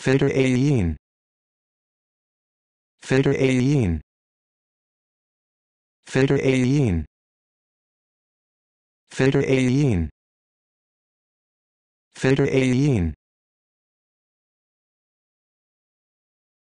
filter alien filter alien filter alien filter alien filter alien